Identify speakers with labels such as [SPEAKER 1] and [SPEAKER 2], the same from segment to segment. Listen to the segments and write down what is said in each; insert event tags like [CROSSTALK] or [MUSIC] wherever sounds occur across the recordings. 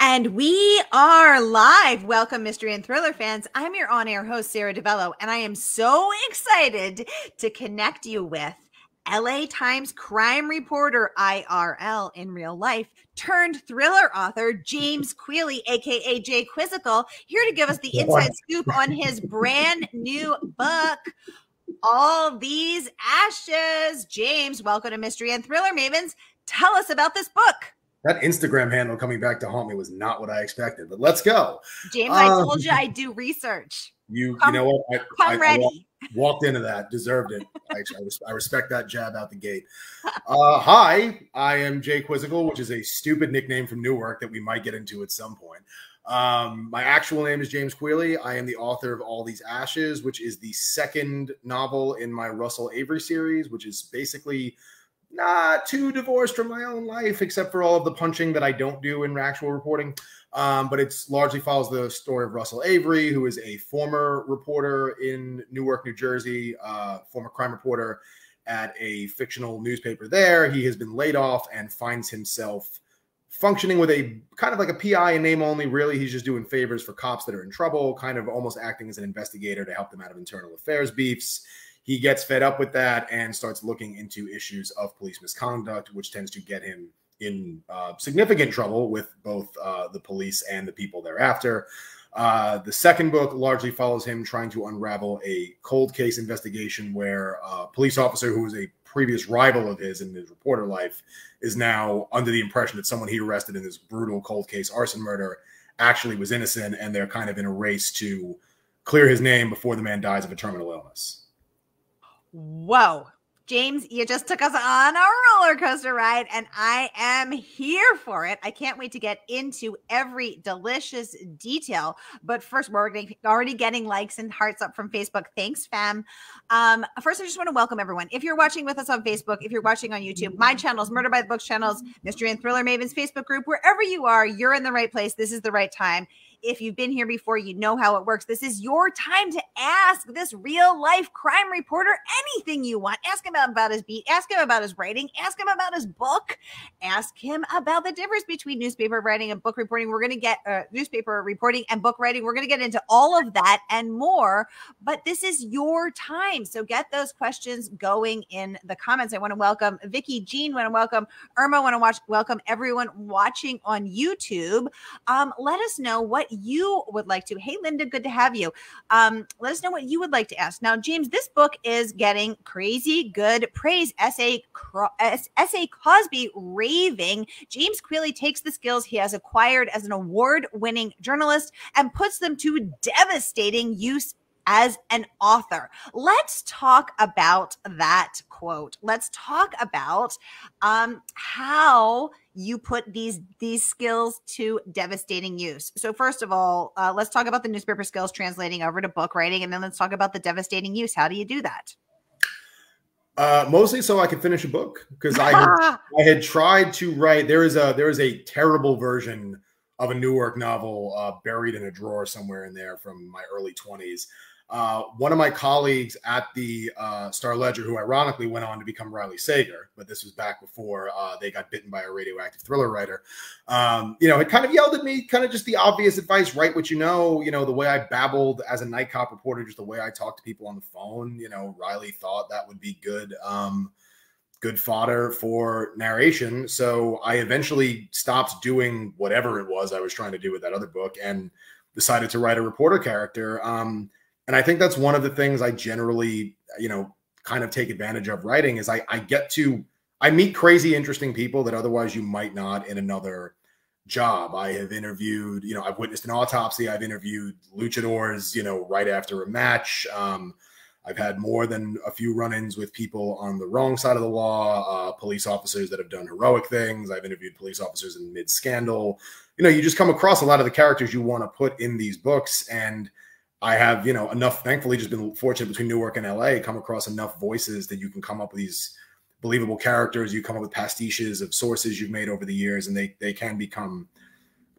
[SPEAKER 1] And we are live. Welcome, mystery and thriller fans. I'm your on air host, Sara DiVello, and I am so excited to connect you with LA Times crime reporter IRL in real life turned thriller author James Queally, aka Jay Quizzical, here to give us the inside scoop on his brand new book. All these ashes. James, welcome to Mystery and Thriller Mavens. Tell us about this book.
[SPEAKER 2] That Instagram handle coming back to haunt me was not what I expected, but let's go.
[SPEAKER 1] James, um, I told you I do research.
[SPEAKER 2] You, come, you know what?
[SPEAKER 1] I, come I, ready. I
[SPEAKER 2] walked, walked, into that, deserved it. [LAUGHS] I, I, respect that jab out the gate. Uh, hi, I am Jay Quizzical, which is a stupid nickname from Newark that we might get into at some point. Um, my actual name is James Queally. I am the author of All These Ashes, which is the second novel in my Russell Avery series, which is basically not too divorced from my own life, except for all of the punching that I don't do in actual reporting. Um, but it's largely follows the story of Russell Avery, who is a former reporter in Newark, New Jersey, uh, former crime reporter at a fictional newspaper there. He has been laid off and finds himself functioning with a kind of like a PI in name only. Really, he's just doing favors for cops that are in trouble, kind of almost acting as an investigator to help them out of internal affairs beefs he gets fed up with that and starts looking into issues of police misconduct, which tends to get him in uh, significant trouble with both uh, the police and the people thereafter. Uh, the second book largely follows him trying to unravel a cold case investigation where a police officer who was a previous rival of his in his reporter life is now under the impression that someone he arrested in this brutal cold case arson murder actually was innocent, and they're kind of in a race to clear his name before the man dies of a terminal illness.
[SPEAKER 1] Whoa. James, you just took us on a roller coaster ride, and I am here for it. I can't wait to get into every delicious detail. But first, we're already getting likes and hearts up from Facebook. Thanks, fam. Um, first, I just want to welcome everyone. If you're watching with us on Facebook, if you're watching on YouTube, my channels, Murder by the Books channels, Mystery and Thriller Mavens Facebook group, wherever you are, you're in the right place. This is the right time. If you've been here before, you know how it works. This is your time to ask this real life crime reporter anything you want. Ask him about his beat, ask him about his writing, ask him about his book, ask him about the difference between newspaper writing and book reporting. We're going to get uh, newspaper reporting and book writing. We're going to get into all of that and more, but this is your time. So get those questions going in the comments. I want to welcome Vicky, Jean, want to welcome Irma, want to watch, welcome everyone watching on YouTube. Um, let us know what you would like to. Hey, Linda, good to have you. Um, let us know what you would like to ask. Now, James, this book is getting crazy good praise. S.A. S.A. Cosby raving. James Queally takes the skills he has acquired as an award winning journalist and puts them to devastating use as an author. Let's talk about that quote. Let's talk about um, how you put these these skills to devastating use. So first of all, uh, let's talk about the newspaper skills translating over to book writing, and then let's talk about the devastating use. How do you do that?
[SPEAKER 2] Uh, mostly so I could finish a book because I had, [LAUGHS] I had tried to write. There is a there is a terrible version of a Newark novel uh, buried in a drawer somewhere in there from my early twenties uh, one of my colleagues at the uh, Star Ledger, who ironically went on to become Riley Sager, but this was back before uh, they got bitten by a radioactive thriller writer, um, you know, had kind of yelled at me, kind of just the obvious advice write what you know, you know, the way I babbled as a night cop reporter, just the way I talked to people on the phone. You know, Riley thought that would be good. Um, good fodder for narration. So I eventually stopped doing whatever it was I was trying to do with that other book and decided to write a reporter character. Um, and I think that's one of the things I generally, you know, kind of take advantage of writing is I, I get to I meet crazy interesting people that otherwise you might not in another job. I have interviewed, you know, I've witnessed an autopsy. I've interviewed luchadors, you know, right after a match. Um, I've had more than a few run-ins with people on the wrong side of the law, uh, police officers that have done heroic things. I've interviewed police officers in mid-scandal. You know, you just come across a lot of the characters you want to put in these books, and I have, you know, enough, thankfully, just been fortunate between Newark and LA, come across enough voices that you can come up with these believable characters. You come up with pastiches of sources you've made over the years, and they they can become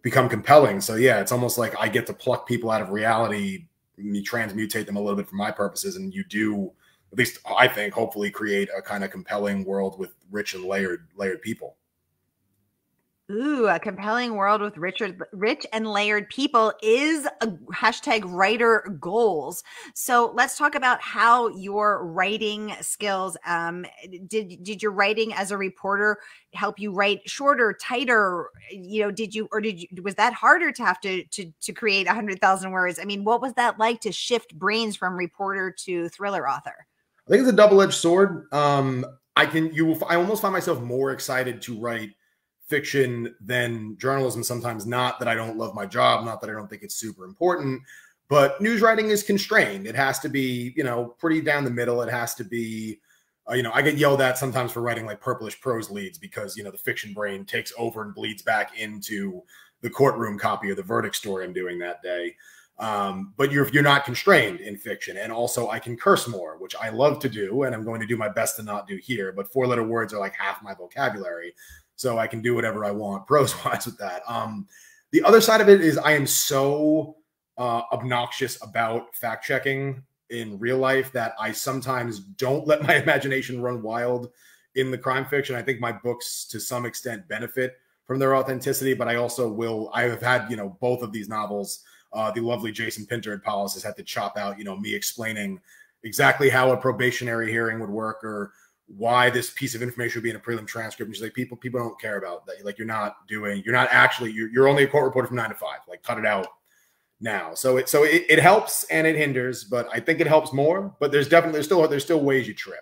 [SPEAKER 2] become compelling. So yeah, it's almost like I get to pluck people out of reality, me transmutate them a little bit for my purposes, and you do at least I think hopefully create a kind of compelling world with rich and layered layered people.
[SPEAKER 1] Ooh, a compelling world with Richard, rich and layered people is a hashtag writer goals. So let's talk about how your writing skills. Um, did did your writing as a reporter help you write shorter, tighter? You know, did you or did you was that harder to have to to to create a hundred thousand words? I mean, what was that like to shift brains from reporter to thriller author?
[SPEAKER 2] I think it's a double edged sword. Um, I can you I almost find myself more excited to write fiction than journalism sometimes. Not that i don't love my job not that i don't think it's super important but news writing is constrained. It has to be you know pretty down the middle. It has to be uh, you know i get yelled at sometimes for writing like purplish prose leads because you know the fiction brain takes over and bleeds back into the courtroom copy of the verdict story i'm doing that day. Um, but you're you're not constrained in fiction. And also i can curse more which i love to do and i'm going to do my best to not do here. But four letter words are like half my vocabulary so I can do whatever I want prose [LAUGHS] wise with that. Um, the other side of it is I am so uh, obnoxious about fact checking in real life that I sometimes don't let [LAUGHS] my imagination run wild in the crime fiction. I think my books to some extent benefit from their authenticity, but I also will. I have had you know both of these novels. Uh, the lovely Jason Pinter at Polis has had to chop out you know me explaining exactly how a probationary hearing would work or why this piece of information would be in a prelim transcript. And she's like, people, people don't care about that. Like, you're not doing, you're not actually, you're, you're only a court reporter from nine to five. Like, cut it out now. So it, so it, it helps and it hinders, but I think it helps more. But there's definitely there's still there's still ways you trip.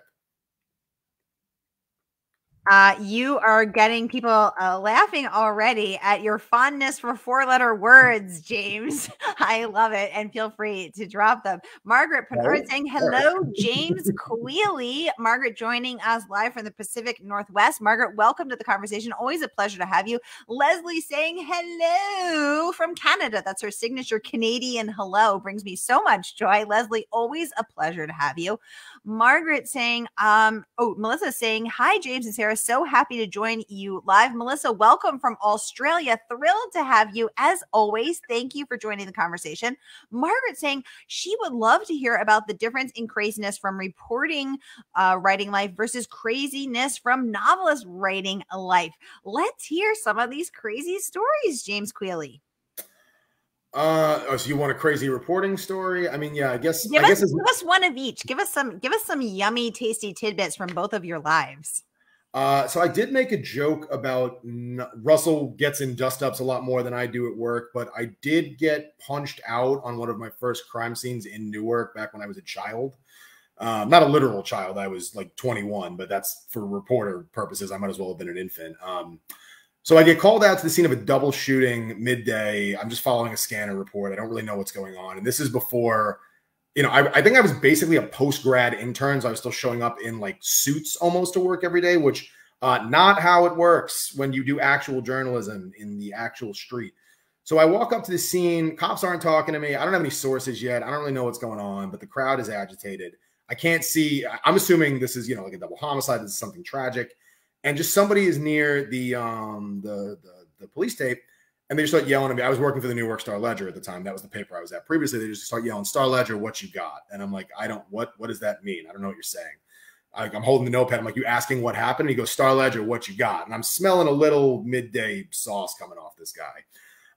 [SPEAKER 1] Uh, you are getting people uh, laughing already at your fondness for four letter words, James. [LAUGHS] I love it. And feel free to drop them. Margaret Bernard saying, Hello, James Queally. Margaret joining us live from the Pacific Northwest. Margaret, welcome to the conversation. Always a pleasure to have you. Leslie saying, Hello from Canada. That's her signature Canadian hello. Brings me so much joy. Leslie, always a pleasure to have you. Margaret saying, um, oh, Melissa saying, Hi, James and Sarah. So happy to join you live. Melissa, welcome from Australia. Thrilled to have you as always. Thank you for joining the conversation. Margaret saying she would love to hear about the difference in craziness from reporting uh, writing life versus craziness from novelist writing life. Let's hear some of these crazy stories, James Queally.
[SPEAKER 2] Uh, oh, so you want a crazy reporting story? I mean, yeah, I guess.
[SPEAKER 1] Give,
[SPEAKER 2] I
[SPEAKER 1] us, guess give us one of each. Give us some. Give us some yummy, tasty tidbits from both of your lives.
[SPEAKER 2] Uh, so I did make a joke about n- Russell gets in dust ups a lot more than I do at work, but I did get punched out on one of my first crime scenes in Newark back when I was a child. Um, not a literal child. I was like 21, but that's for reporter purposes. I might as well have been an infant. Um, so I get called out to the scene of a double shooting midday. I'm just following a scanner report. I don't really know what's going on. And this is before, you know, I, I think I was basically a post grad intern. So I was still showing up in like suits almost to work every day, which uh, not how it works when you do actual journalism in the actual street. So I walk up to the scene. Cops aren't talking to me. I don't have any sources yet. I don't really know what's going on, but the crowd is agitated. I can't see. I'm assuming this is, you know, like a double homicide. This is something tragic and just somebody is near the um the the, the police tape and they just start yelling at me. I was working for the Newark Star Ledger at the time. That was the paper I was at previously. They just start yelling, "Star Ledger, what you got?" And I'm like, "I don't. What What does that mean? I don't know what you're saying." I, am holding the notepad. I'm like, "You asking what happened?" And he goes, "Star Ledger, what you got?" And I'm smelling a little midday sauce coming off this guy.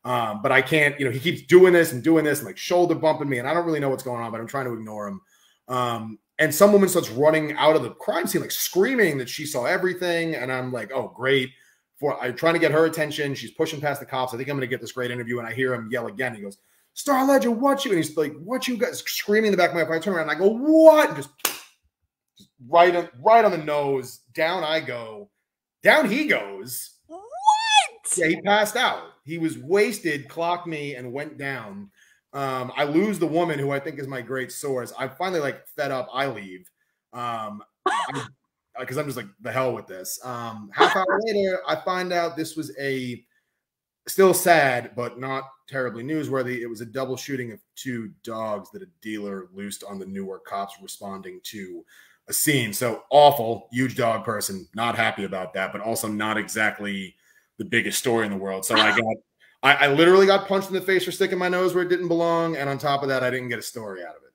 [SPEAKER 2] Um, but I can't. You know, he keeps doing this and doing this, and like shoulder bumping me, and I don't really know what's going on, but I'm trying to ignore him. Um, and some woman starts running out of the crime scene, like screaming that she saw everything. And I'm like, oh, great. For I'm trying to get her attention. She's pushing past the cops. I think I'm going to get this great interview. And I hear him yell again. He goes, Star Ledger, what you? And he's like, what you guys screaming in the back of my head. I turn around and I go, what? Just, just right, on, right on the nose. Down I go. Down he goes.
[SPEAKER 1] What?
[SPEAKER 2] Yeah, he passed out. He was wasted, clocked me, and went down. Um, I lose the woman who I think is my great source. I'm finally like fed up. I leave. Um, [LAUGHS] because I'm just like the hell with this. Um, half hour [LAUGHS] later, I find out this was a still sad, but not terribly newsworthy. It was a double shooting of two dogs that a dealer loosed on the Newark cops responding to a scene. So awful, huge dog person, not happy about that, but also not exactly the biggest story in the world. So I [LAUGHS] got I, I, literally got punched in the face for sticking my nose where it didn't belong, and on top of that, I didn't get a story out of it.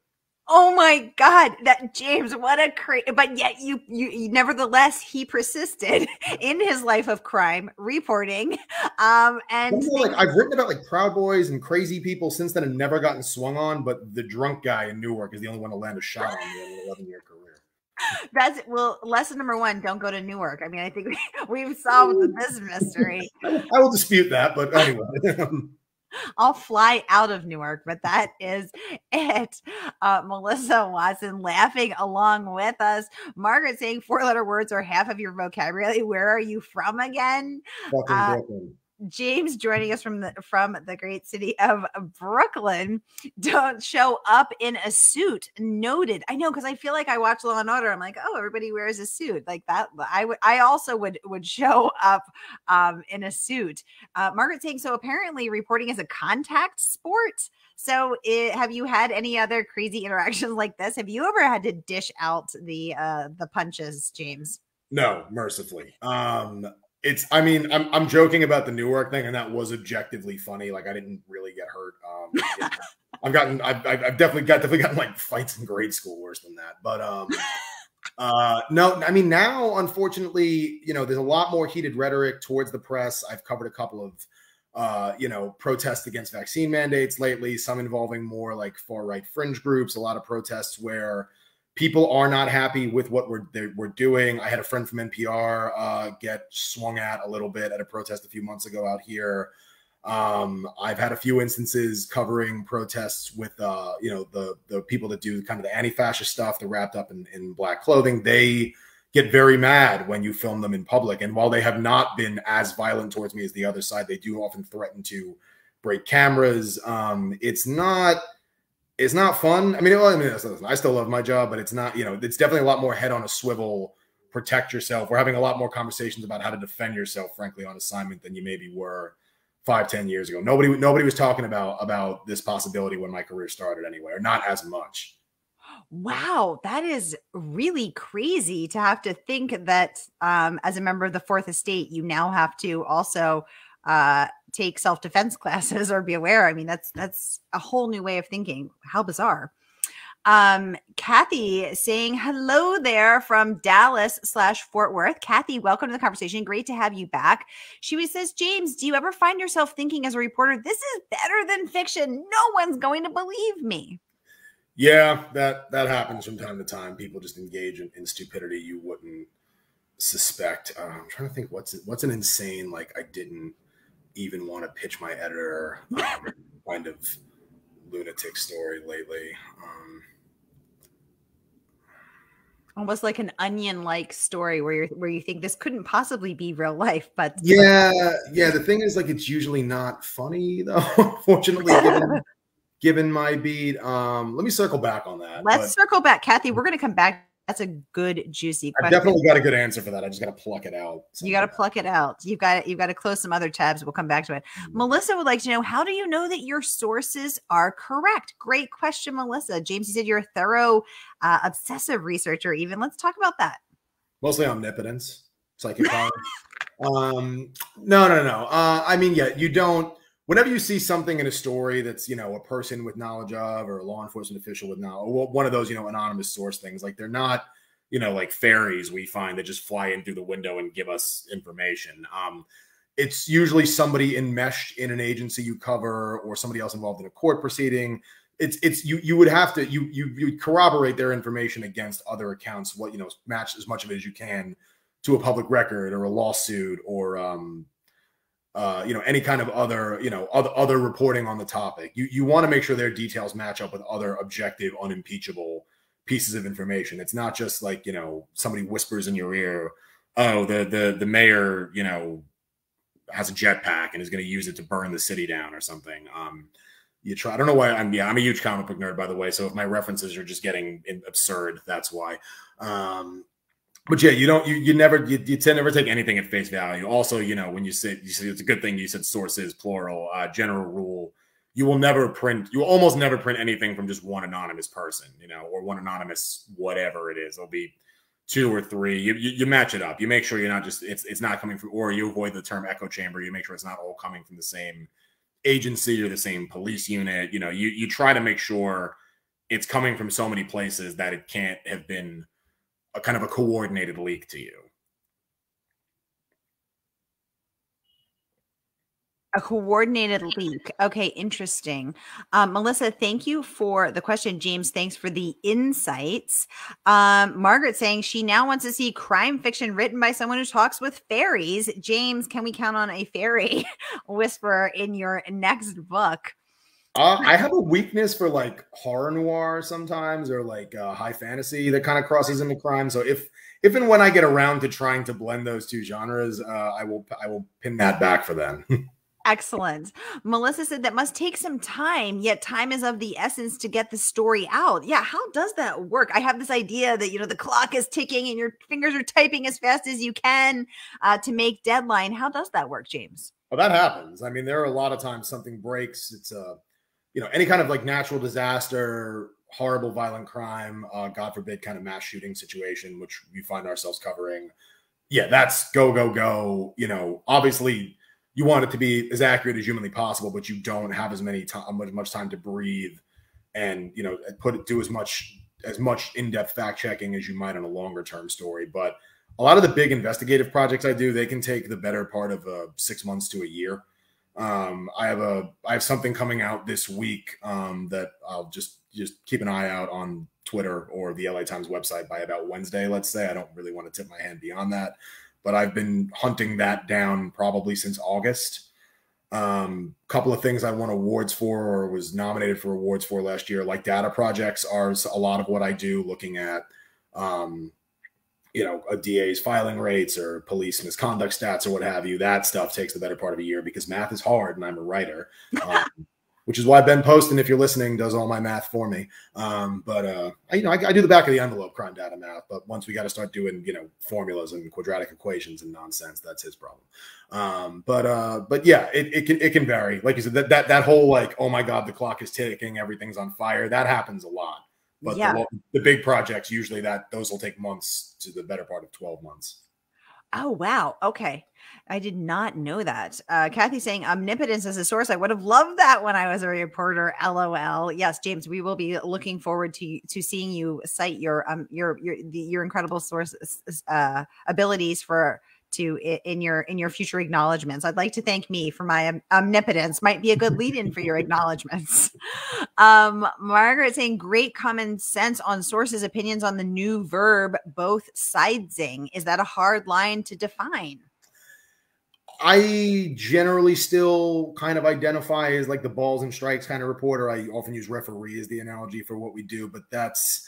[SPEAKER 1] Oh my God, that James, what a crazy! But yet, you, you, nevertheless, he persisted [LAUGHS] in his life of crime, reporting. Um, and
[SPEAKER 2] like I've written about like Proud Boys and crazy people since then, and never gotten swung on. But the drunk guy in Newark is the only one to land a shot on me in an eleven-year career. [LAUGHS]
[SPEAKER 1] That's well. Lesson number one: don't go to Newark. I mean, I think [LAUGHS] we, have solved this mystery.
[SPEAKER 2] I will dispute that, but anyway. [LAUGHS]
[SPEAKER 1] I'll fly out of Newark, but that is it. Uh, Melissa Watson laughing along with us. Margaret saying four letter words are half of your vocabulary. Where are you from again? Uh, James joining us from the from the great city of Brooklyn. Don't show up in a suit. Noted. I know because I feel like I watch Law and Order. I'm like, oh, everybody wears a suit like that. I would. I also would would show up um, in a suit. Uh, Margaret saying so. Apparently, reporting is a contact sport. So, it, have you had any other crazy interactions like this? Have you ever had to dish out the uh, the punches, James?
[SPEAKER 2] No, mercifully. Um, it's i mean i'm i'm joking about the newark thing and that was objectively funny. Like i didn't really get hurt. Um [LAUGHS] yeah, i've gotten I've, I've definitely got definitely gotten like fights in grade school worse than that. But um uh no i mean now unfortunately you know there's a lot more heated rhetoric towards the press. I've covered a couple of uh, you know, protests against vaccine mandates lately, some involving more like far right fringe groups, a lot of protests where people are not happy with what we're we're doing. I had a friend from NPR uh, get swung at a little bit at a protest a few months ago out here. Um, I've had a few instances covering protests with uh, you know the the people that do kind of the anti-fascist stuff. They're wrapped up in, in black clothing. They get very mad when you film them in public. And while they have not been as violent towards me as the other side, they do often threaten to break cameras. Um, it's not it's not fun. I mean, well, I mean, I still love my job, but it's not. You know, it's definitely a lot more head on a swivel. Protect yourself. We're having a lot more conversations about how to defend yourself, frankly, on assignment than you maybe were five, ten years ago. Nobody, nobody was talking about about this possibility when my career started, anyway, or not as much.
[SPEAKER 1] Wow, that is really crazy to have to think that um, as a member of the Fourth Estate, you now have to also uh, take self defense [LAUGHS] classes or be aware. I mean, that's that's a whole new way of thinking. How bizarre. Um, Kathy saying hello there from Dallas slash Fort Worth. Kathy, welcome to the conversation. Great to have you back. She says, James, do you ever find yourself thinking as a reporter, this is better than fiction? No one's going to believe me.
[SPEAKER 2] Yeah, that that happens from time to time. People just engage in, in stupidity you wouldn't suspect. Uh, I'm trying to think what's what's an insane like I didn't even want to pitch my editor um, kind of lunatic story lately. Um,
[SPEAKER 1] almost like an onion like story where you where you think this couldn't possibly be real life but
[SPEAKER 2] yeah yeah the thing is like it's usually not funny though [LAUGHS] fortunately given, [LAUGHS] given my beat um let me circle back on that
[SPEAKER 1] let's but, circle back kathy we're going to come back that's a good juicy
[SPEAKER 2] question. I definitely got a good answer for that. I just got to pluck it out.
[SPEAKER 1] You got to pluck it out. You've got you've got to close some other tabs. We'll come back to it. Mm-hmm. Melissa would like to know how do you know that your sources are correct? Great question, Melissa. James, you said you're a thorough, uh, obsessive researcher. Even let's talk about that.
[SPEAKER 2] Mostly omnipotence, psychic power. [LAUGHS] um, no, no, no. Uh, I mean, yeah, you don't whenever you see something in a story that's you know a person with knowledge of or a law enforcement official with knowledge or one of those you know anonymous source things like they're not you know like fairies we find that just fly in through the window and give us information. Um it's usually somebody enmeshed in an agency you cover or somebody else involved in a court proceeding. It's it's you you would have to you you you corroborate their information against other accounts what you know match as much of it as you can to a public record or a lawsuit or um uh, you know any kind of other you know other, other reporting on the topic. You you want to make sure their details match up with other objective unimpeachable pieces of information. It's not just like you know somebody whispers in your ear oh the the the mayor you know has a jetpack and is going to use it to burn the city down or something. Um you try i don't know why i'm yeah i'm a huge comic book nerd by the way so if my references are just getting absurd that's why. Um but yeah, you don't you you never you, you tend never take anything at face value. Also, you know, when you say you say it's a good thing you said sources plural, uh, general rule, you will never print you will almost never print anything from just one anonymous person, you know, or one anonymous whatever it is. It'll be two or three. You, you, you match it up. You make sure you're not just it's it's not coming from or you avoid the term echo chamber. You make sure it's not all coming from the same agency or the same police unit. You know, you you try to make sure it's coming from so many places that it can't have been a kind of a coordinated leak to you.
[SPEAKER 1] A coordinated leak. Okay, interesting. Um, Melissa, thank you for the question. James, thanks for the insights. Um, Margaret saying she now wants to see crime fiction written by someone who talks with fairies. James, can we count on a fairy [LAUGHS] whisperer in your next book?
[SPEAKER 2] Uh, I have a weakness for like horror noir sometimes, or like uh, high fantasy that kind of crosses into crime. So if if and when I get around to trying to blend those two genres, uh, I will I will pin that back for them. [LAUGHS]
[SPEAKER 1] Excellent. Melissa said that must take some time, yet time is of the essence to get the story out. Yeah, how does that work? I have this idea that you know the clock is ticking and your fingers are typing as fast as you can uh, to make deadline. How does that work, James?
[SPEAKER 2] Well, that happens. I mean, there are a lot of times something breaks. It's a, uh, you know, any kind of like natural disaster, horrible violent crime, uh, God forbid, kind of mass shooting situation, which we find ourselves covering. Yeah, that's go go go. You know, obviously you want it to be as accurate as humanly possible, but you don't have as many time, as much time to breathe, and you know, put it do as much as much in depth fact checking as you might on a longer term story. But a lot of the big investigative projects I do, they can take the better part of uh, six months to a year. Um, I have a I have something coming out this week um, that I'll just just keep an eye out on Twitter or the LA Times website by about Wednesday. Let's say I don't really want to tip my hand beyond that but I've been hunting that down probably since August. A um, couple of things I won awards for or was nominated for awards for last year, like data projects, are a lot of what I do, looking at, um, you know, a DA's filing rates or police misconduct stats or what have you. That stuff takes the better part of a year because math is hard, and I'm a writer. [LAUGHS] Um, which is why Ben Poston, if you're listening, does all my math for me. Um, but uh, I, you know, I, I, do the back of the envelope crime data math. But once we got to start doing, you know, formulas and quadratic equations and nonsense, that's his problem. Um, but uh, but yeah, it, it can it can vary. Like you said, that that that whole like, oh my god, the clock is ticking, everything's on fire. That happens a lot. But yeah. the, the big projects usually that those will take months to the better part of twelve months.
[SPEAKER 1] Oh wow. Okay. I did not know that. Uh, Kathy saying omnipotence as a source. I would have loved that when I was a reporter. LOL. Yes, James, we will be looking forward to to seeing you cite your um your your the, your incredible source uh, abilities for to in your in your future acknowledgments. I'd like to thank me for my omnipotence. Might be a good lead in for your acknowledgments. [LAUGHS] Um, Margaret saying great common sense on sources' opinions on the new verb both sidesing. Is that a hard line to define?
[SPEAKER 2] I generally still kind of identify as like the balls and strikes kind of reporter. I often use referee as the analogy for what we do, but that's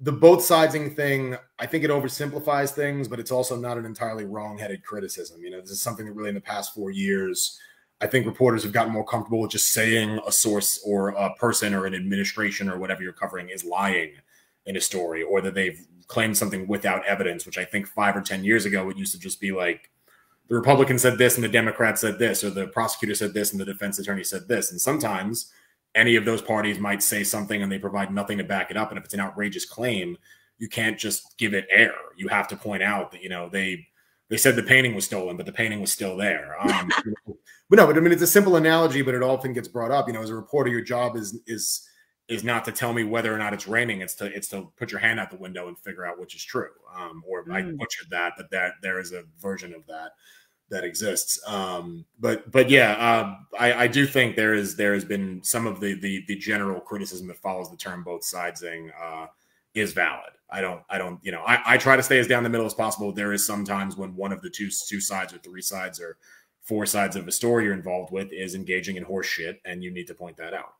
[SPEAKER 2] the both sidesing thing. I think it oversimplifies things, but it's also not an entirely wrong-headed criticism. You know, this is something that really in the past four years, I think reporters have gotten more comfortable with just saying a source or a person or an administration or whatever you're covering is lying in a story, or that they've claimed something without evidence, which I think five or ten years ago it used to just be like the Republican said this and the Democrat said this, or the prosecutor said this and the defense attorney said this. And sometimes any of those parties might say something and they provide nothing to back it up. And if it's an outrageous claim, you can't just give it air. You have to point out that, you know, they they said the painting was stolen, but the painting was still there. Um, [LAUGHS] but no, but I mean it's a simple analogy, but it often gets brought up. You know, as a reporter, your job is is is not to tell me whether or not it's raining. It's to it's to put your hand out the window and figure out which is true. Um, or mm. I butchered that, but that there is a version of that that exists. Um, but but yeah, uh, I, I do think there is there has been some of the the, the general criticism that follows the term both sidesing uh, is valid. I don't I don't you know I, I try to stay as down the middle as possible. There is sometimes when one of the two two sides or three sides or four sides of a story you're involved with is engaging in horse shit, and you need to point that out.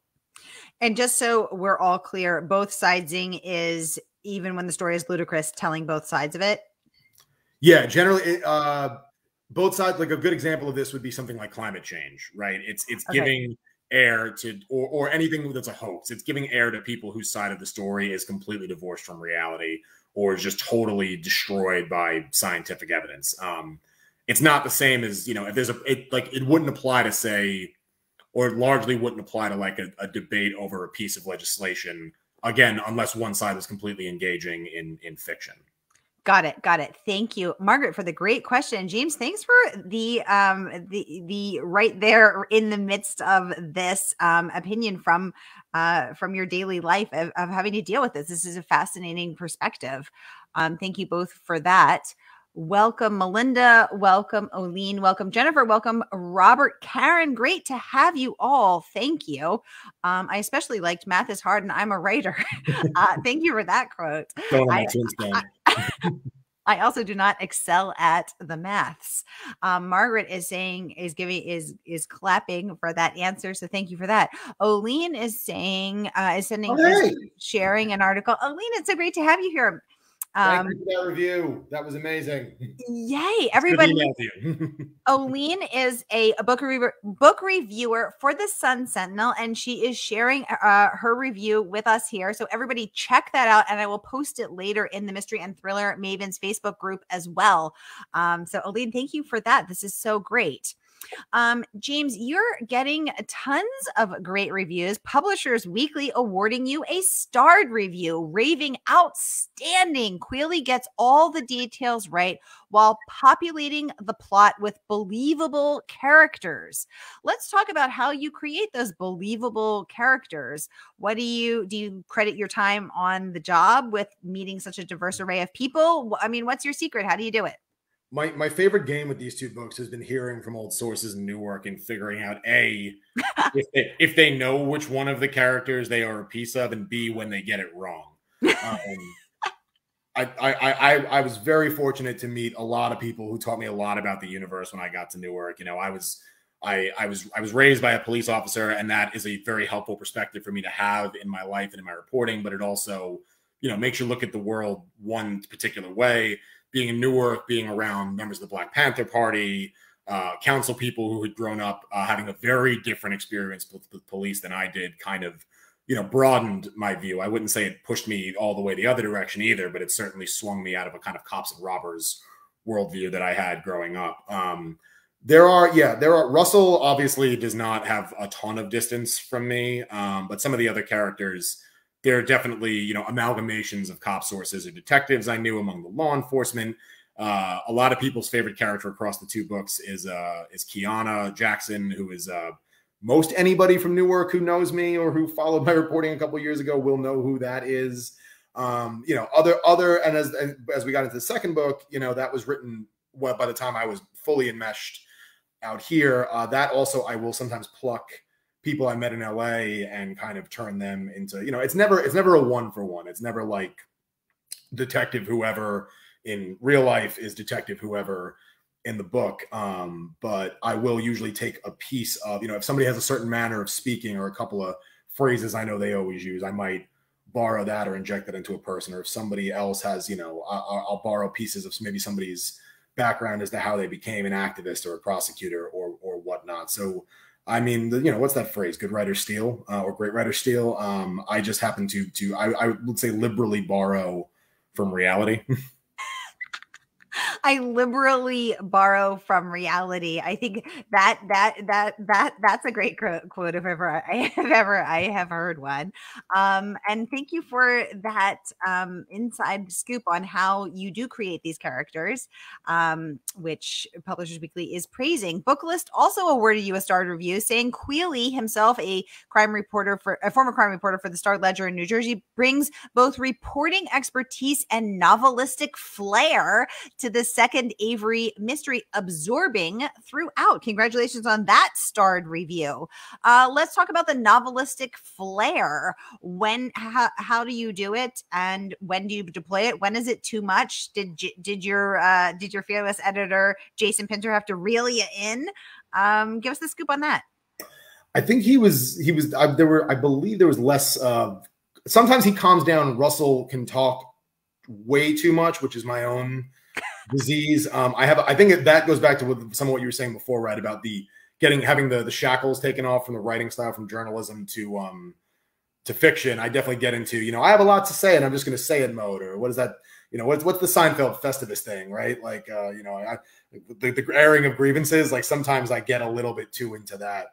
[SPEAKER 1] And just so we're all clear, both sidesing is even when the story is ludicrous, telling both sides of it.
[SPEAKER 2] Yeah, generally, uh, both sides like a good example of this would be something like climate change right? It's it's okay. giving air to or, or anything that's a hoax. It's giving air to people whose side of the story is completely divorced from reality or is just totally destroyed by scientific evidence. Um it's not the same as you know if there's a it like it wouldn't apply to say or largely wouldn't apply to like a, a debate over a piece of legislation again unless one side is completely engaging in in fiction
[SPEAKER 1] Got it. Got it. Thank you, Margaret, for the great question. James, thanks for the um the the right there in the midst of this um opinion from uh from your daily life of, of having to deal with this. This is a fascinating perspective. Um, thank you both for that. Welcome, Melinda. Welcome, Oline. Welcome, Jennifer. Welcome, Robert. Karen, great to have you all. Thank you. Um, I especially liked Math is Hard and I'm a writer. [LAUGHS] uh, thank you for that quote. [LAUGHS] I, I, [LAUGHS] I, also do not excel at the maths. Um, Margaret is saying is giving is is clapping for that answer. So thank you for that. Oline is saying uh, is sending oh, hey. sharing an article. Oline, it's so great to have you here.
[SPEAKER 2] Um, Thank you for that review. That was amazing.
[SPEAKER 1] Yay, everybody! Oline [LAUGHS] is a, a book re- book reviewer for the Sun Sentinel, and she is sharing uh, her review with us here. So everybody, check that out, and I will post it later in the Mystery and Thriller Mavens Facebook group as well. Um, so, Oline, thank you for that. This is so great. Um, James, you're getting tons of great reviews. Publishers Weekly awarding you a starred review, raving outstanding. Queally gets all the details right while populating the plot with believable characters. Let's talk about how you create those believable characters. What do you do you credit your time on the job with meeting such a diverse array of people? I mean, what's your secret? How do you do it?
[SPEAKER 2] My my favorite game with these two books has been hearing from old sources in Newark and figuring out a [LAUGHS] if they if they know which one of the characters they are a piece of, and b when they get it wrong. Um, I, I I I was very fortunate to meet a lot of people who taught me a lot about the universe when I got to Newark. You know, I was I I was I was raised by a police officer, and that is a very helpful perspective for me to have in my life and in my reporting. But it also you know makes you look at the world one particular way being in Newark, being around members of the Black Panther Party, uh, council people who had grown up uh, having a very different experience with, with, police than I did, kind of, you know, broadened my view. I wouldn't say it pushed me all the way the other direction either, but it certainly swung me out of a kind of cops and robbers worldview that I had growing up. Um, there are, yeah, there are. Russell obviously does not have a ton of distance from me, um, but some of the other characters there are definitely you know amalgamations of cop sources or detectives I knew among the law enforcement. Uh, a lot of people's favorite character across the two books is uh, is Kiana Jackson, who is uh, most anybody from Newark who knows me or who followed my reporting a couple years ago will know who that is. Um, you know, other other and as as we got into the second book, you know, that was written well by the time I was fully enmeshed out here. Uh, that also I will sometimes pluck people I met in LA and kind of turn them into, you know, it's never it's never a one for one. It's never like detective whoever in real life is detective whoever in the book. Um, but I will usually take a piece of, you know, if somebody has a certain manner of speaking or a couple of phrases I know they always use, I might borrow that or inject that into a person. Or if somebody else has, you know, I'll, I'll borrow pieces of maybe somebody's background as to how they became an activist or a prosecutor or or whatnot. So I mean, you know, what's that phrase? Good writer steal uh, or great writer steal. Um, I just happen to to I, I would say liberally borrow from reality. [LAUGHS]
[SPEAKER 1] I liberally borrow from reality. I think that that that that that's a great quote if ever I [LAUGHS] have ever I have heard one. Um, and thank you for that um, inside scoop on how you do create these characters, um, which Publishers Weekly is praising. Booklist also awarded you a starred review, saying Queally himself, a crime reporter for a former crime reporter for the Star Ledger in New Jersey, brings both reporting expertise and novelistic flair to this second Avery mystery absorbing throughout. Congratulations on that starred review. Uh, let's talk about the novelistic flair. When, how, how do you do it, and when do you deploy it? When is it too much? Did did your uh, did your fearless editor Jason Pinter have to reel you in? Um, give us the scoop on that.
[SPEAKER 2] I think he was he was I, there were I believe there was less. Uh, sometimes he calms down. Russell can talk way too much, which is my own disease. Um, I have, I think that goes back to what, some of what you were saying before, right? About the getting, having the, the shackles taken off from the writing style from journalism to, um, to fiction. I definitely get into, you know, I have a lot to say and I'm just going to say it mode or what is that? You know, what's, what's the Seinfeld Festivus thing, right? Like, uh, you know, I, the, the airing of grievances, like sometimes I get a little bit too into that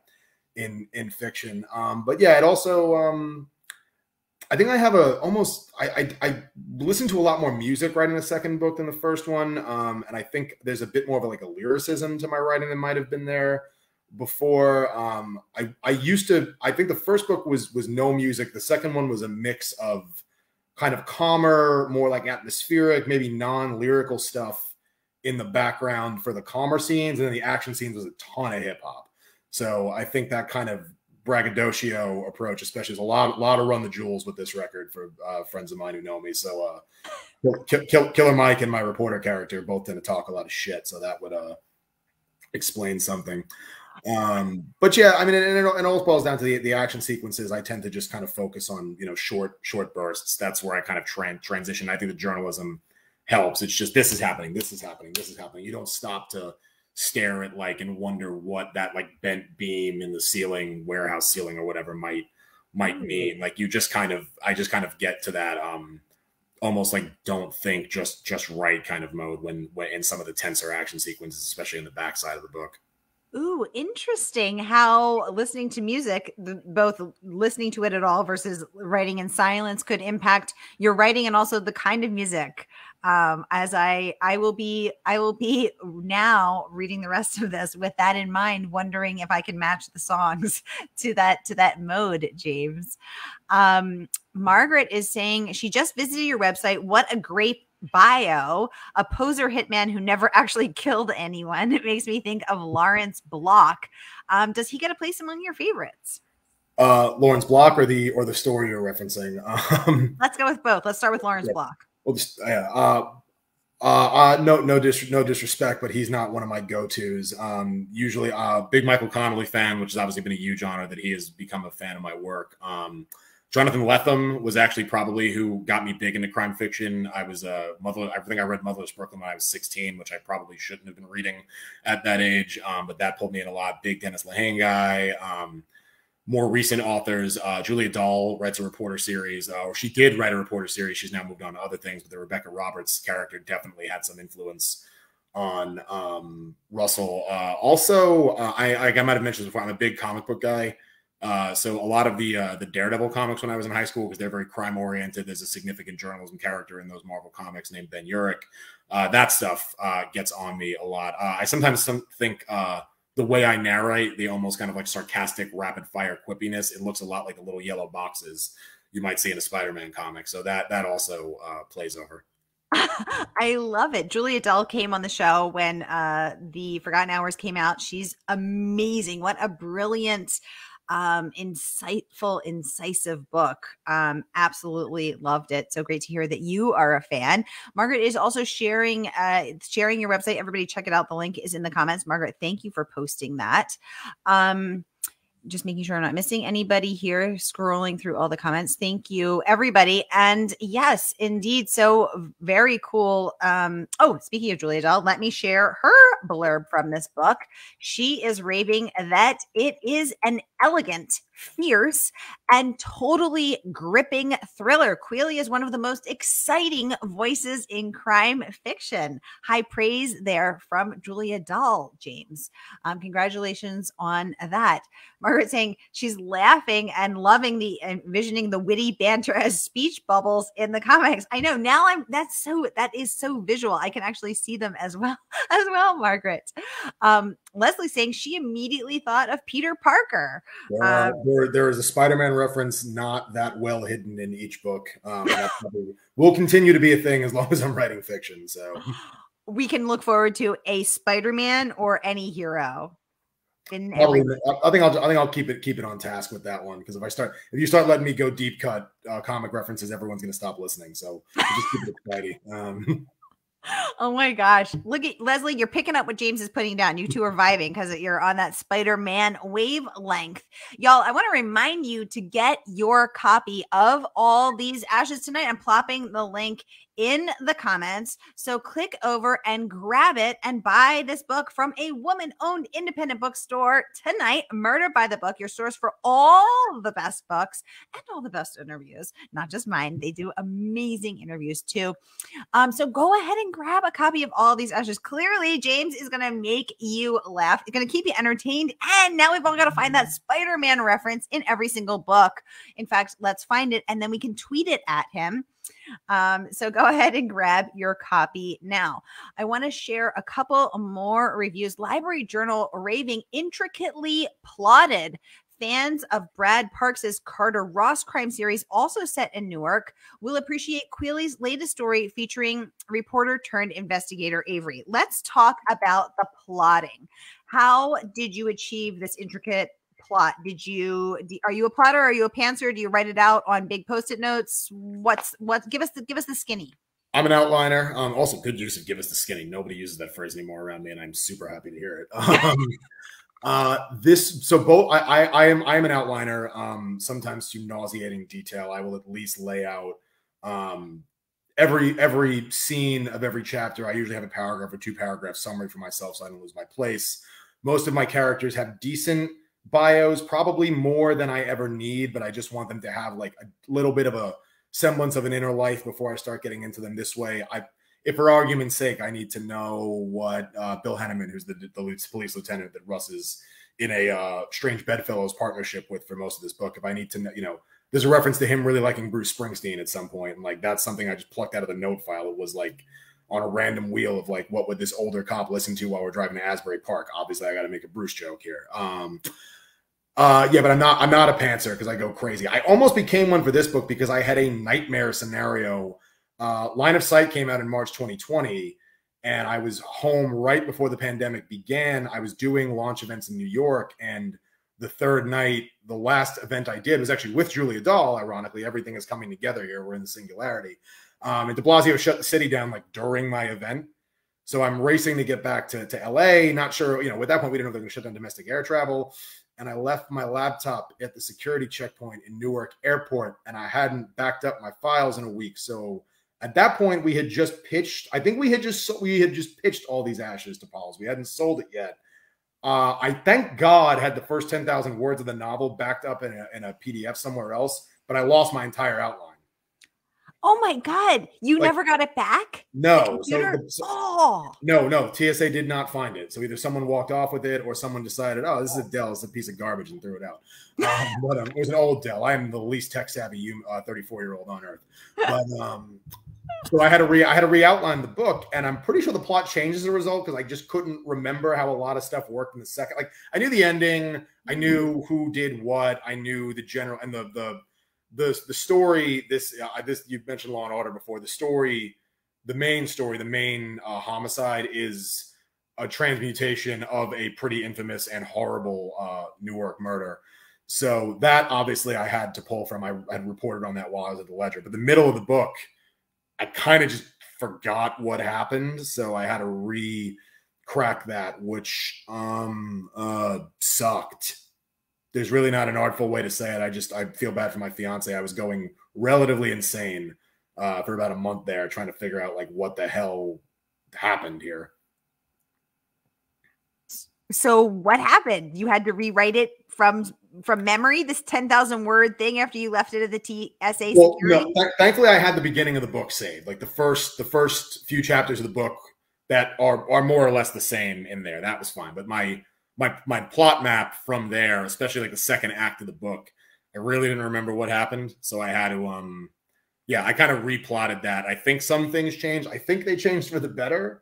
[SPEAKER 2] in, in fiction. Um, but yeah, it also, um, I think I have a almost I, I, I listened to a lot more music writing the second book than the first one, um, and I think there's a bit more of a, like a lyricism to my writing than might have been there before. Um, I I used to I think the first book was was no music. The second one was a mix of kind of calmer, more like atmospheric, maybe non lyrical stuff in the background for the calmer scenes, and then the action scenes was a ton of hip hop. So I think that kind of braggadocio approach, especially. There's a lot, lot of run the jewels with this record for uh, friends of mine who know me. So, uh, [LAUGHS] Kill, Kill, Killer Mike and my reporter character both tend to talk a lot of shit, so that would uh, explain something. Um, but yeah, I mean, and it, it all boils down to the, the action sequences. I tend to just kind of focus on you know short short bursts. That's where I kind of tran- transition. I think the journalism helps. It's just this is happening, this is happening, this is happening. You don't stop to stare at like and wonder what that like bent beam in the ceiling warehouse ceiling or whatever might might mm-hmm. mean. Like you just kind of i just kind of get to that um almost like don't think just just right kind of mode when when in some of the tenser action sequences especially in the backside of the book.
[SPEAKER 1] Ooh, interesting how listening to music, the, both listening to it at all versus writing in silence, could impact your writing and also the kind of music um, as I I will be I will be now reading the rest of this with that in mind, wondering if I can match the songs [LAUGHS] to that to that mode, James. Um, Margaret is saying she just visited your website. What a great bio, a poser hitman who never [LAUGHS] actually killed anyone. It makes me think of Lawrence Block. Um, does he get a place among your favorites?
[SPEAKER 2] Uh, Lawrence Block or the or the story you're referencing? [LAUGHS]
[SPEAKER 1] Um, Let's go with both. Let's start with Lawrence yeah. Block
[SPEAKER 2] well, just. Uh, uh, uh, no, no, dis- no disrespect, but he's not one of my go-tos. Um, usually, uh, big Michael Connelly fan, which has obviously been a huge honor that he has become a fan of my work. Um, Jonathan Lethem was actually probably who got me big into crime fiction. I was a uh, mother. I think I read Motherless Brooklyn when I was 16, which I probably shouldn't have been reading at that age. Um, but that pulled me in a lot. Big Dennis Lehane guy. Um, more recent authors. Uh, Julia Dahl writes a reporter series, uh, or she did write a reporter series. She's now moved on to other things, but the Rebekah Roberts character definitely had some influence on um, Russell. Uh, also, uh, I, I might have mentioned before, I'm a big comic book guy. Uh, so a lot of the uh, the Daredevil comics when I was in high school because they're very crime oriented. There's a significant journalism character in those Marvel comics named Ben Urich. that stuff gets on me a lot. I sometimes think the way I narrate, the almost kind of like sarcastic, rapid fire quippiness, it looks a lot like the little yellow boxes you might see in a Spider-Man comic. So that that also uh, plays over. [LAUGHS]
[SPEAKER 1] I love it. Julia Dahl came on the show when uh, the Forgotten Hours came out. She's amazing. What a brilliant um, insightful, incisive book. Um, absolutely loved it. So great to hear that you are a fan. Margaret is also sharing uh, sharing your website. Everybody check it out. The link is in the comments. Margaret, thank you for posting that. Um, just making sure I'm not missing anybody here, scrolling through all the comments. Thank you, everybody. And yes, indeed. So very cool. Um, oh, speaking of Julia Dahl, let me share her blurb from this book. She is raving that it is an elegant fierce, and totally gripping thriller. Queally is one of the most exciting voices in crime fiction. High praise there from Julia Dahl, James. Um, congratulations on that. Margaret saying she's laughing and loving the envisioning the witty banter as speech bubbles in the comics. I know now I'm that's so that is so visual. I can actually see them as well [LAUGHS] as well, Margaret. Um, Leslie saying she immediately thought of Peter Parker.
[SPEAKER 2] Yeah, um, there, there is a Spider-Man reference not that well hidden in each book. Um, that will continue to be a thing as long as I'm writing fiction. So
[SPEAKER 1] we can look forward to a Spider-Man or any hero.
[SPEAKER 2] In Probably, I think I'll I think I'll keep it keep it on task with that one because if I start if you start letting me go deep cut uh, comic references, everyone's going to stop listening. So just keep it exciting. Um, [LAUGHS]
[SPEAKER 1] oh my gosh. Look at Leslie, you're picking up what James is putting down. You two are vibing because you're on that Spider Man wavelength. Y'all, I want to remind you to get your copy of all these ashes tonight. I'm plopping the link in the comments. So click over and grab it and buy this book from a woman owned independent bookstore tonight. Murder by the Book, your source for all the best books and all the best interviews, not just mine. They do amazing interviews too. Um, so go ahead and grab a copy of all these ashes. Clearly, James is going to make you laugh, it's going to keep you entertained. And now we've all got to find that Spider Man reference in every single book. In fact, let's find it and then we can tweet it at him. Um, so go [LAUGHS] ahead and grab your copy now. I want to share a couple more reviews. Library Journal raving intricately plotted. Fans of Brad Parks's Carter Ross crime series, also set in Newark, will appreciate Queally's latest story featuring reporter turned investigator Avery. Let's talk about the plotting. How did you achieve this intricate plot? Did you are you a plotter? Are you a pantser? Do you write it out on big post-it notes? What's what? Give us the give us the skinny.
[SPEAKER 2] I'm an outliner. Um, also, good use of "give us the skinny." Nobody uses that phrase anymore around me, and I'm super happy to hear it. [LAUGHS] Um, uh, this so both I, I, I am I am an outliner. Um, sometimes to nauseating detail. I will at least lay out um, every every scene of every chapter. I usually have a paragraph or two paragraph summary for myself, so I don't lose my place. Most of my characters have decent bios, probably more than I ever need, but I just want them to have like a little bit of a semblance of an inner life before I start getting into them this way. I, if for argument's sake, I need to know what uh, Bill Henneman, who's the, the police lieutenant that Russ is in a uh, strange bedfellows partnership with for most of this book. If I need to know, you know, there's a reference to him really liking Bruce Springsteen at some point, and like that's something I just plucked out of the note file. It was like on a random wheel of like what would this older cop listen to while we're driving to Asbury Park. Obviously, I got to make a Bruce joke here. Um, uh, yeah, but I'm not. I'm not a pantser because I go crazy. I almost became one for this book because I had a nightmare scenario. Uh, Line of Sight came out in March 2020, and I was home right before the pandemic began. I was doing launch events in New York, and the third night, the last event I did was actually with Julia Dahl. Ironically, everything is coming together here. We're in the singularity. Um, and De Blasio shut the city down like during my event. So I'm racing to get back to, to LA. Not sure, you know, at that point, we didn't know they were going to shut down domestic air travel and I left my laptop at the security checkpoint in Newark Airport, and I hadn't backed up my files in a week. So at that point, we had just pitched. I think we had just we had just pitched all these ashes to Polis. We hadn't sold it yet. Uh, I thank God had the first ten thousand words of the novel backed up in a, in a PDF somewhere else, but I lost my entire outline.
[SPEAKER 1] Oh my god, you like, never got it back?
[SPEAKER 2] No. So, the, so oh. No, no. TSA did not find it. So either someone walked off with it or someone decided, oh, this is a Dell, it's a piece of garbage and threw it out. Um, [LAUGHS] but um, it was an old Dell. I am the least tech savvy 34 uh, year old on earth. But um, so I had to re I had to re-outline the book, and I'm pretty sure the plot changed as a result because I just couldn't remember how a lot of stuff worked in the second. Like I knew the ending, I knew who did what, I knew the general and the the the the story this uh, this you've mentioned Law and Order before. The story, the main story, the main uh, homicide is a transmutation of a pretty infamous and horrible uh, Newark murder. So that obviously I had to pull from. I had reported on that while I was at the Ledger, but the middle of the book, I kind of just forgot what happened, so I had to re crack that, which um uh sucked there's really not an artful way to say it. I just I feel bad for my fiance. I was going relatively insane uh, for about a month there, trying to figure out like what the hell happened here.
[SPEAKER 1] So what happened? You had to rewrite it from from memory. This ten thousand word thing after you left it at the TSA. Well,
[SPEAKER 2] no, th- thankfully I had the beginning of the book saved, like the first the first few chapters of the book that are are more or less the same in there. That was fine, but my my my plot map from there, especially like the second act of the book. I really didn't remember what happened, so I had to um yeah, I kind of replotted that. I think some things changed. I think they changed for the better,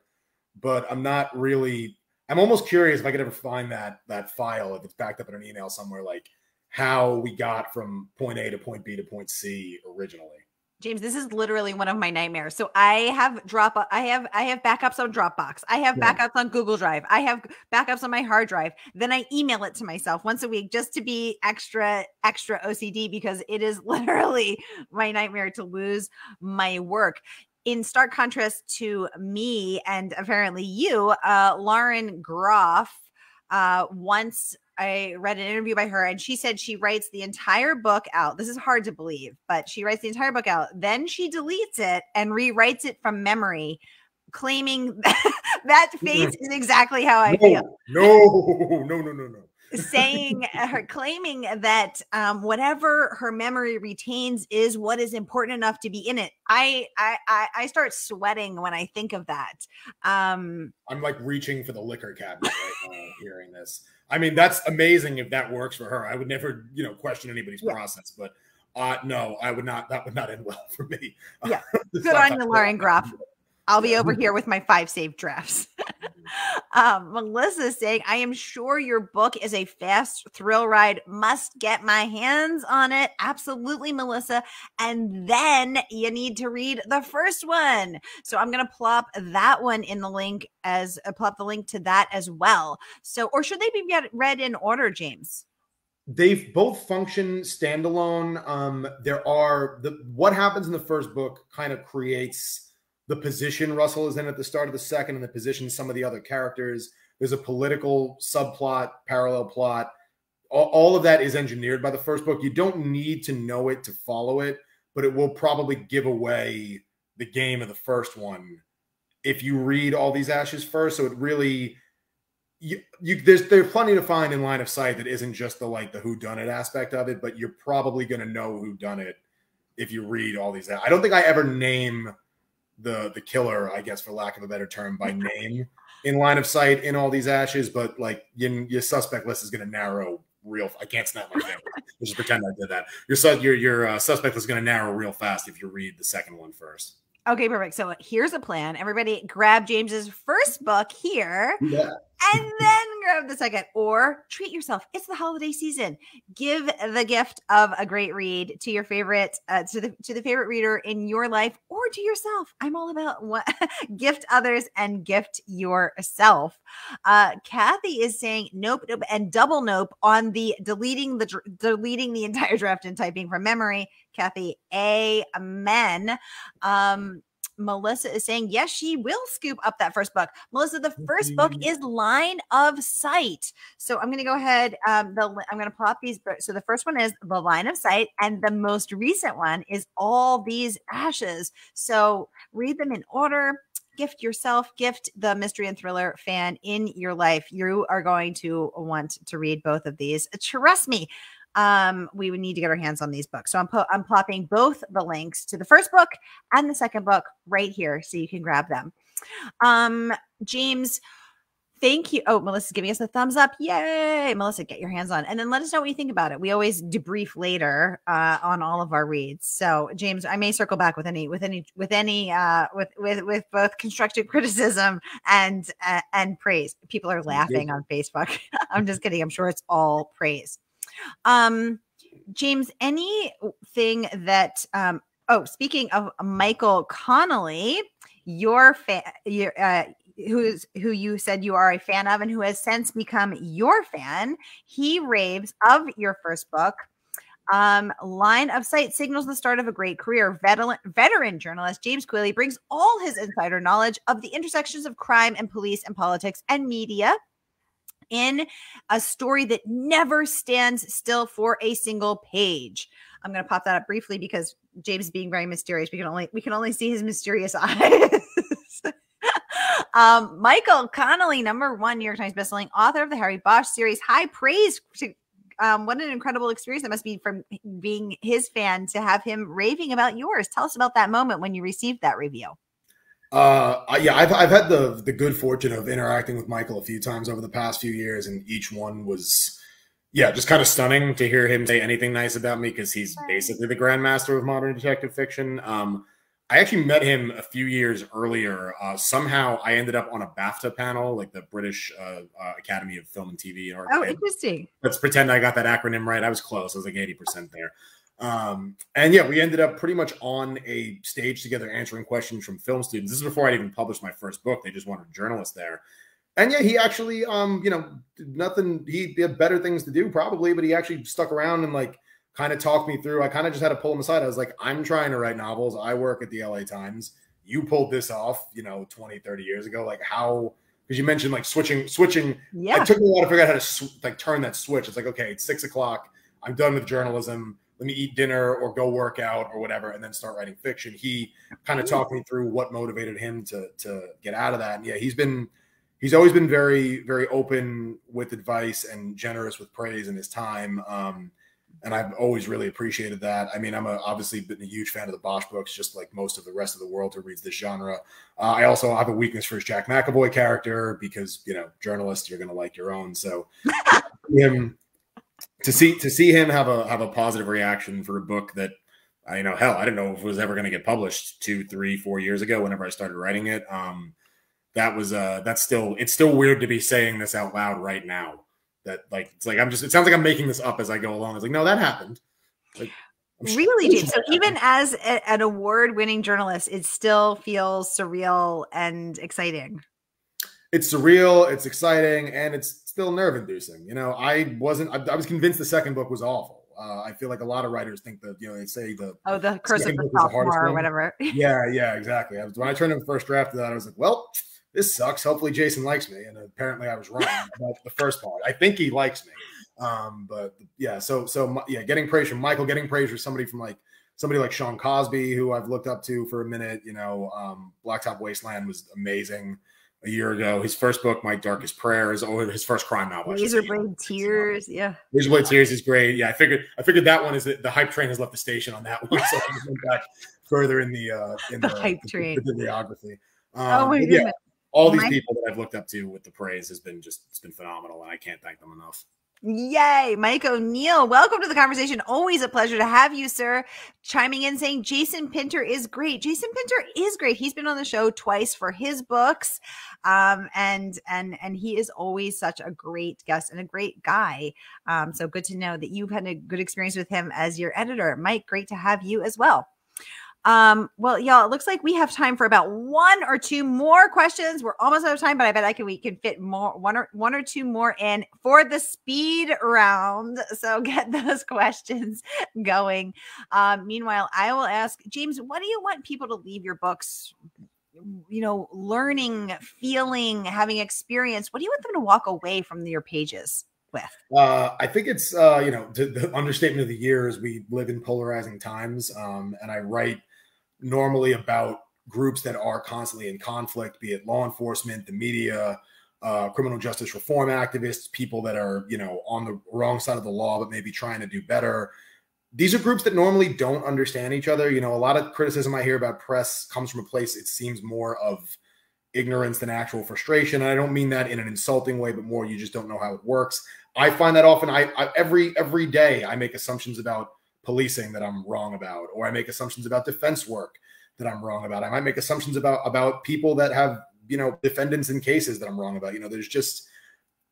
[SPEAKER 2] but I'm not really I'm almost curious if I could ever find that that file if it's backed up in an email somewhere like how we got from point A to point B to point C originally.
[SPEAKER 1] James, this is literally one of my nightmares. So I have drop I have I have backups on Dropbox. I have yeah. backups on Google Drive. I have backups on my hard drive. Then I email it to myself once a week just to be extra extra OCD because it is [LAUGHS] literally my nightmare to lose my work. In stark contrast to me and apparently you, uh, Lauren Groff uh, once I read an interview by her, and she said she writes the entire book out. This is hard to believe, but she writes the entire book out. Then she deletes it and rewrites it from memory, claiming [LAUGHS] that face is exactly how I
[SPEAKER 2] no,
[SPEAKER 1] feel.
[SPEAKER 2] No, no, no, no, no
[SPEAKER 1] saying [LAUGHS] her claiming that um, whatever her memory retains is what is important enough to be in it. I I I start sweating when I think of that. Um,
[SPEAKER 2] I'm like reaching for the liquor cabinet right now, hearing this. I mean, that's amazing if that works for her. I would never, you know, question anybody's yeah. process, but uh, no, I would not. That would not end well [LAUGHS] for me.
[SPEAKER 1] Yeah, [LAUGHS] good on you, Lauren Groff. I'll be over here with my five saved drafts. [LAUGHS] um, Melissa is saying, I am sure your book is a fast thrill ride. Must get my hands on it. Absolutely, Melissa. And then you need to read the first one. So I'm going to plop that one in the link as uh, plop the link to that as well. So, or should they be read in order, James?
[SPEAKER 2] they both function standalone. Um, there are the what happens in the first book kind of creates the position Russell is in at the start of the second and the position some of the other characters. There's a political subplot, parallel plot. All, all, of that is engineered by the first book. You don't need to know it to follow it, but it will probably give away the game of the first one if you read all these ashes first. So it really you, you there's there's plenty to find in line of sight that isn't just the like the who done it aspect of it, but you're probably gonna know who done it if you read all these. I don't think I ever name the the killer, I guess, for lack of a better term, by [LAUGHS] name in line of sight in all these ashes. But like your, your suspect list is going to narrow real. I can't snap my finger. [LAUGHS] just pretend I did that. Your your your uh, suspect is going to narrow real fast if you read the second one first.
[SPEAKER 1] Okay, perfect. So here's a plan. Everybody grab James's first book here.
[SPEAKER 2] Yeah
[SPEAKER 1] and then grab the second or treat yourself. It's the holiday season. Give the gift of a great read to your favorite, uh, to the to the favorite reader in your life or to yourself. I'm all about [LAUGHS] what gift others and gift yourself. Uh, Kathy is saying nope, nope, and double nope on the deleting the deleting the entire draft and typing from memory. Kathy, amen. Um, Melissa is saying, yes, she will scoop up that first book. Melissa, the first book is Line of Sight. So I'm going to go ahead. Um, the, I'm going to plot these. So the first one is The Line of Sight, and the most recent one is All These Ashes. So read them in order gift yourself, gift the mystery and thriller fan in your life. You are going to want to read both of these. Trust me, um, we would need to get our hands on these books. So I'm I'm plopping both the links to the first book and the second book right here, so you can grab them. Um, James. Thank you. Oh, Melissa's giving us a thumbs up. Yay. Melissa, get your hands on. And then let us know what you think about it. We always debrief later uh, on all of our reads. So, James, I may circle back with any, with any, with any, uh, with, with, with both constructive [LAUGHS] criticism and, uh, and praise. People are laughing on Facebook. [LAUGHS] I'm just kidding. I'm sure it's all praise. Um, James, anything that um, oh, speaking of Michael Connelly, your fan, your uh, who's who you said you are a fan of, and who has since become your fan. He raves of your first book. Um, line of sight signals the start of a great career. Veteran, veteran journalist James Queally brings all his insider knowledge of the intersections of crime and police and politics and media in a story that never stands still for a single page. I'm going to pop that up briefly because James being very mysterious. We can only we can only see his mysterious [LAUGHS] eyes. um, Michael Connelly, number one New York Times bestselling author of the Harry Bosch series, high praise to um, what an incredible experience that must be from being his fan to have him raving about yours. Tell us about that moment when you received that review.
[SPEAKER 2] Uh, yeah, I've I've had the the good fortune of interacting with Michael a few times over the past few years, and each one was, yeah, just kind of stunning to hear him say anything nice about me because he's basically the grandmaster of modern detective fiction. Um, I actually met him a few years earlier. Uh, somehow, I ended up on a BAFTA panel, like the British uh, uh, Academy of Film and TV.
[SPEAKER 1] oh, interesting.
[SPEAKER 2] Let's pretend I got that acronym right. I was close. I was like eighty percent there. Um, and yeah, we ended up pretty much on a stage together answering questions from film students. This is before I even published my first book. They just wanted a journalist there. And yeah, he actually, um, you know, nothing, he had better things to do probably, but he actually stuck around and like kind of talked me through. I kind of just had to pull him aside. I was like, I'm trying to write novels. I work at the LA Times. You pulled this off, you know, 20, 30 years ago. Like, how because you mentioned like switching, switching.
[SPEAKER 1] Yeah.
[SPEAKER 2] It took me a while to figure out how to like turn that switch. It's like, okay, it's six o'clock. I'm done with journalism. Let me eat dinner or go work out or whatever, and then start writing fiction. He kind of talked me through what motivated him to to get out of that. And yeah, he's been he's always been very very open with advice and generous with praise in his time. Um, and I've always really appreciated that. I mean, I'm a, obviously been a huge fan of the Bosch books, just like most of the rest of the world who reads this genre. Uh, I also have a weakness for his Jack McEvoy character because you know, journalists, you're going to like your own. So [LAUGHS] him to see to see him have a have a positive reaction for a book that I you know hell I didn't know if it was ever going to get published two three four years ago whenever I started writing it. Um, that was uh that's still it's still weird to be saying this out loud right now that like it's like I'm just it sounds like I'm making this up as I go along. It's like no, that happened. Like,
[SPEAKER 1] really, James. So even as a, an award-winning journalist, it still feels surreal and exciting.
[SPEAKER 2] It's surreal. It's exciting, and it's still nerve-inducing. You know, I wasn't. I, I was convinced the second book was awful. Uh, I feel like a lot of writers think that you know they say the
[SPEAKER 1] oh the curse of the sophomore or whatever. [LAUGHS]
[SPEAKER 2] yeah, yeah, exactly. I was, when I turned in the first draft of that, I was like, well this sucks. Hopefully Jason likes me. And apparently I was wrong about the first part. I think he likes me. Um, but yeah, so so yeah, getting praise from Michael, getting praise from somebody from like somebody like Shawn Cosby, who I've looked up to for a minute. You know, um, Blacktop Wasteland was amazing a year ago. His first book, My Darkest Prayer, is or his first crime novel.
[SPEAKER 1] Razorblade Tears, yeah.
[SPEAKER 2] Razorblade Tears is great. Yeah, I figured I figured that one is the, the hype train has left the station on that one, so I went back further in the uh in [LAUGHS] the,
[SPEAKER 1] the hype
[SPEAKER 2] the,
[SPEAKER 1] train,
[SPEAKER 2] the, bibliography.
[SPEAKER 1] Um, oh my goodness.
[SPEAKER 2] Yeah, all these people that I've looked up to with the praise has been just it's been phenomenal, and I can't thank them enough.
[SPEAKER 1] Yay, Mike O'Neill. Welcome to the conversation. Always a pleasure to have you, sir. Chiming in saying Jason Pinter is great. Jason Pinter is great. He's been on the show twice for his books. Um, and and and he is always such a great guest and a great guy. Um, so good to know that you've had a good experience with him as your editor. Mike, great to have you as well. Um, well, y'all, it looks like we have time for about one or two more questions. We're almost out of time, but I bet I can we can fit more one or one or two more in for the speed round. So [LAUGHS] get those questions going. Um, meanwhile, I will ask James, what do you want people to leave your books? You know, learning, feeling, having experience. What do you want them to walk away from your pages? with?
[SPEAKER 2] Uh, I think it's uh, you know the, the, understatement of the year is we live in polarizing times, um, and I write normally about groups that are constantly in conflict, be it law enforcement, the media, uh, criminal justice reform activists, people that are, you know, on the wrong side of the law, but maybe trying to do better. These are groups that normally don't understand each other. You know, a lot of criticism I hear about press comes from a place, it seems more of ignorance than actual frustration. And I don't mean that in an insulting way, but more you just don't know how it works. I find that often I, I every every day I make assumptions about policing that I'm wrong about, or I make assumptions about defense work that I'm wrong about. I might make assumptions about about people that have you know defendants in cases that I'm wrong about. You know, there's just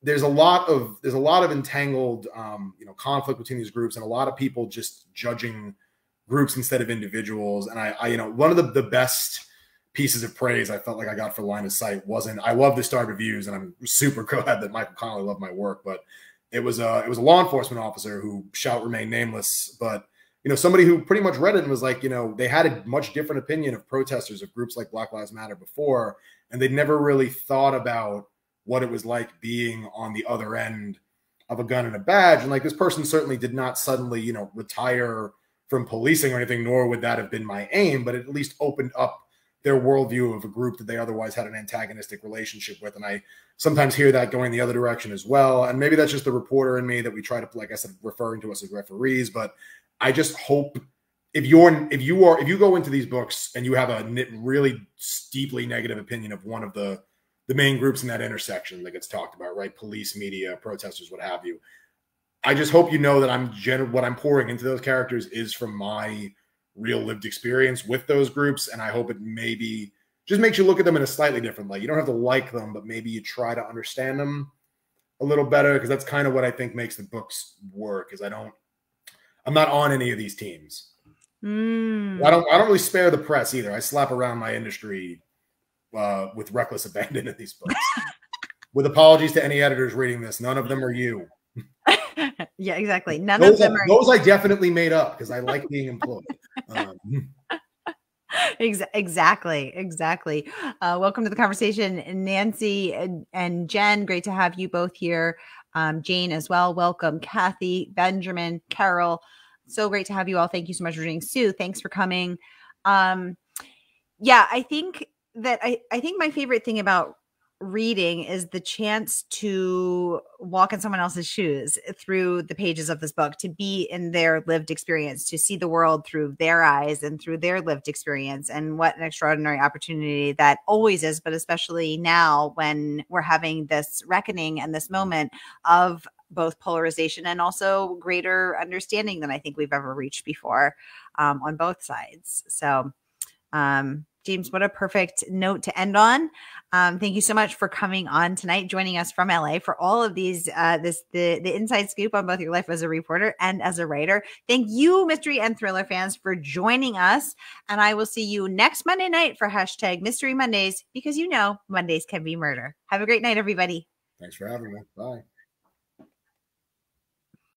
[SPEAKER 2] there's a lot of there's a lot of entangled um, you know conflict between these groups, and a lot of people just judging groups instead of individuals. And I, I you know, one of the the best pieces of praise I felt like I got for Line of Sight wasn't I love the star reviews, and I'm super [LAUGHS] glad that Michael Connelly loved my work, but it was a it was a law enforcement officer who shall remain nameless, but you know somebody who pretty much read it and was like, you know, they had a much different opinion of protesters of groups like Black Lives Matter before, and they'd never really thought about what it was like being on the other end of a gun and a badge. And like this person certainly did not suddenly, you know, retire from policing or anything, nor would that have been my aim, but it at least opened up their worldview of a group that they otherwise had an antagonistic relationship with. And I sometimes hear that going the other direction as well. And maybe that's just the reporter in me that we try to, like I said, referring to us as referees. But I just hope if you're if you are if you go into these books and you have a really deeply negative opinion of one of the the main groups in that intersection that gets talked about, right? Police, media, protesters, what have you. I just hope you know that I'm gen- what I'm pouring into those characters is from my real lived experience with those groups. And I hope it maybe just makes you look at them in a slightly different light. You don't have to like them, but maybe you try to understand them a little better because that's kind of what I think makes the books work. Is I don't, I'm not on any of these teams.
[SPEAKER 1] Mm.
[SPEAKER 2] I don't, I don't really spare the press either. I slap around my industry uh, with reckless [LAUGHS] abandon in these books. with apologies to any editors reading this, none of them are you. [LAUGHS]
[SPEAKER 1] yeah, exactly. None
[SPEAKER 2] those
[SPEAKER 1] of them
[SPEAKER 2] are,
[SPEAKER 1] are.
[SPEAKER 2] Those I definitely made up because I like being employed. Um, [LAUGHS]
[SPEAKER 1] exactly, exactly. Uh, welcome to the conversation, Nancy and, and, Jen. Great to have you both here. Um, Jane as well. Welcome, Kathy, Benjamin, Carol. So great to have you all. Thank you so much for joining. Sue, thanks for coming. Um, yeah, I think that I, I think my favorite thing about reading is the chance to walk in someone else's shoes through the pages of this book, to be in their lived experience, to see the world through their eyes and through their lived experience. And what an extraordinary opportunity that always is, but especially now when we're having this reckoning and this moment of both polarization and also greater understanding than I think we've ever reached before um, on both sides. So, um, James, what a perfect note to end on. Um, thank you so much for coming on tonight, joining us from LA for all of these, uh, this the the inside scoop on both your life as a reporter and as a writer. Thank you, mystery and thriller fans, for joining us. And I will see you next Monday night for hashtag Mystery Mondays because you know Mondays can be murder. Have a great night, everybody.
[SPEAKER 2] Thanks for having me. Bye.